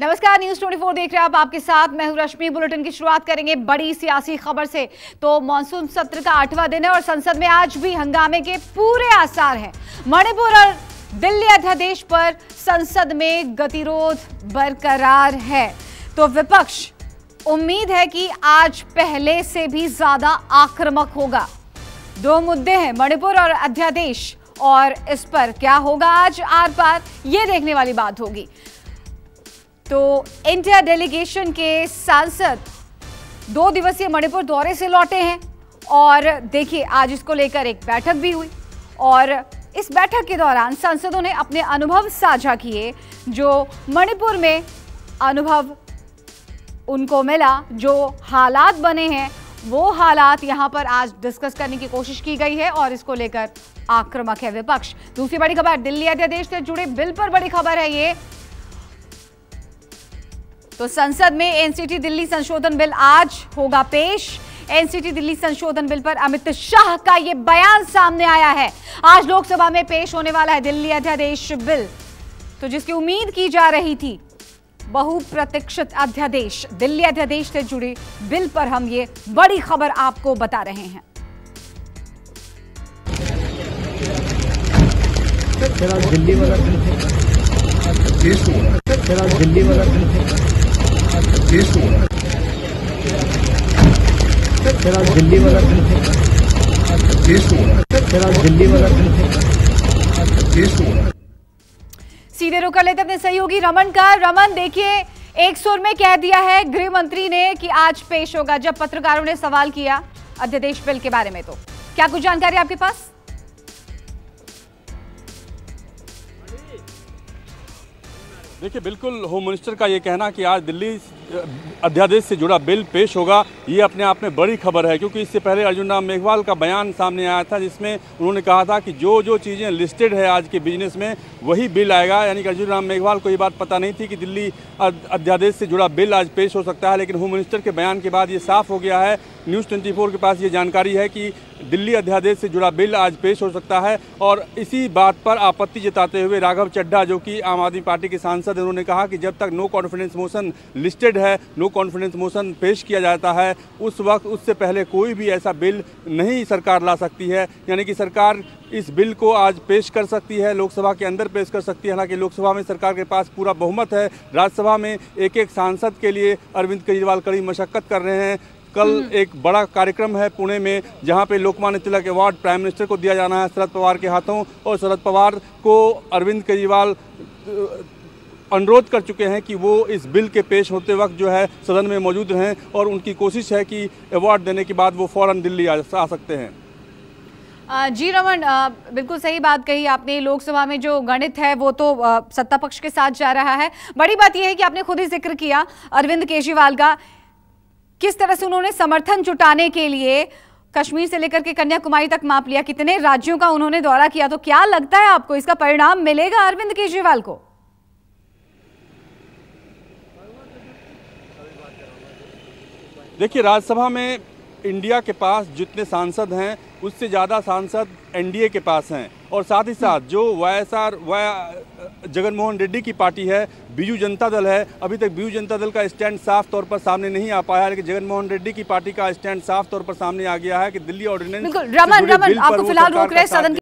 नमस्कार न्यूज़ 24 देख रहे हैं आप, आपके साथ मैं रश्मि। बुलेटिन की शुरुआत करेंगे बड़ी सियासी खबर से। तो मानसून सत्र का आठवां दिन है और संसद में आज भी हंगामे के पूरे आसार हैं। मणिपुर और दिल्ली अध्यादेश पर संसद में गतिरोध बरकरार है। तो विपक्ष, उम्मीद है कि आज पहले से भी ज़्यादा आक्रामक होगा। दो मुद्दे हैं, मणिपुर और अध्यादेश। और इस पर क्या होगा आज आर पार, ये देखने वाली बात होगी। तो इंडिया डेलीगेशन के सांसद दो दिवसीय मणिपुर दौरे से लौटे हैं और देखिए, आज इसको लेकर एक बैठक भी हुई और इस बैठक के दौरान सांसदों ने अपने अनुभव साझा किए, जो मणिपुर में अनुभव उनको मिला, जो हालात बने हैं, वो हालात यहाँ पर आज डिस्कस करने की कोशिश की गई है और इसको लेकर आक्रामक है विपक्ष। दूसरी बड़ी खबर, दिल्ली अध्यादेश से जुड़े बिल पर बड़ी खबर है ये। तो संसद में एनसीटी दिल्ली संशोधन बिल आज होगा पेश। एनसीटी दिल्ली संशोधन बिल पर अमित शाह का यह बयान सामने आया है। आज लोकसभा में पेश होने वाला है दिल्ली अध्यादेश बिल। तो जिसकी उम्मीद की जा रही थी, बहुप्रतीक्षित अध्यादेश, दिल्ली अध्यादेश से जुड़ी बिल पर हम ये बड़ी खबर आपको बता रहे हैं। दिल्ली वाला दिल्ली वाला टेस्ट हुआ तेरा दिल्ली वाला दिन तेरा दिल्ली वाला दिन सीधे कर लेते अपने सहयोगी रमन का। रमन, देखिए, एक सुर में कह दिया है गृह मंत्री ने कि आज पेश होगा, जब पत्रकारों ने सवाल किया अध्यादेश बिल के बारे में तो। क्या कुछ जानकारी आपके पास? देखिए बिल्कुल होम मिनिस्टर का ये कहना कि आज दिल्ली अध्यादेश से जुड़ा बिल पेश होगा, ये अपने आप में बड़ी खबर है, क्योंकि इससे पहले अर्जुन राम मेघवाल का बयान सामने आया था, जिसमें उन्होंने कहा था कि जो जो चीज़ें लिस्टेड है आज के बिज़नेस में, वही बिल आएगा। यानी कि अर्जुन राम मेघवाल को ये बात पता नहीं थी कि दिल्ली अध्यादेश से जुड़ा बिल आज पेश हो सकता है, लेकिन होम मिनिस्टर के बयान के बाद ये साफ़ हो गया है। न्यूज़ ट्वेंटी के पास ये जानकारी है कि दिल्ली अध्यादेश से जुड़ा बिल आज पेश हो सकता है, और इसी बात पर आपत्ति जताते हुए राघव चड्ढा, जो कि आम आदमी पार्टी के सांसद उन्होंने कहा कि जब तक नो कॉन्फिडेंस मोशन लिस्टेड है नो कॉन्फिडेंस मोशन पेश किया जाता है। उस वक्त उससे पहले कोई भी ऐसा बिल नहीं सरकार ला सकती है। यानी कि सरकार इस बिल को आज पेश कर सकती है लोकसभा के अंदर पेश कर सकती है। हालाँकि लोकसभा में सरकार के पास पूरा बहुमत है। राज्यसभा में एक एक सांसद के लिए अरविंद केजरीवाल कड़ी मशक्कत कर रहे हैं। कल एक बड़ा कार्यक्रम है पुणे में जहाँ पे Lokmanya Tilak award prime minister को दिया जाना है शरद पवार के हाथों। और शरद पवार को अरविंद केजरीवाल अनुरोध कर चुके हैं कि वो इस बिल के पेश होते वक्त जो है सदन में मौजूद रहें और उनकी कोशिश है कि अवार्ड देने के बाद वो फ़ौरन दिल्ली आ, सकते हैं। जी रमन बिल्कुल सही बात कही आपने। लोकसभा में जो गणित है वो तो सत्ता पक्ष के साथ जा रहा है। बड़ी बात यह है कि आपने खुद ही ज़िक्र किया अरविंद केजरीवाल का किस तरह से उन्होंने समर्थन जुटाने के लिए कश्मीर से लेकर के कन्याकुमारी तक माप लिया कितने राज्यों का उन्होंने दौरा किया तो क्या लगता है आपको इसका परिणाम मिलेगा अरविंद केजरीवाल को? देखिए राज्यसभा में इंडिया के पास जितने सांसद हैं उससे ज़्यादा सांसद एनडीए के पास हैं। और साथ ही साथ जो Y S R Y Jagan Mohan Reddy की पार्टी है बीजू जनता दल है अभी तक बीजू जनता दल का स्टैंड साफ़ तौर पर सामने नहीं आ पाया लेकिन जगनमोहन रेड्डी की पार्टी का स्टैंड साफ़ तौर पर सामने आ गया है कि दिल्ली ऑर्डिनेंस रमन रमन आपको फ़िलहाल रोक रहे सदन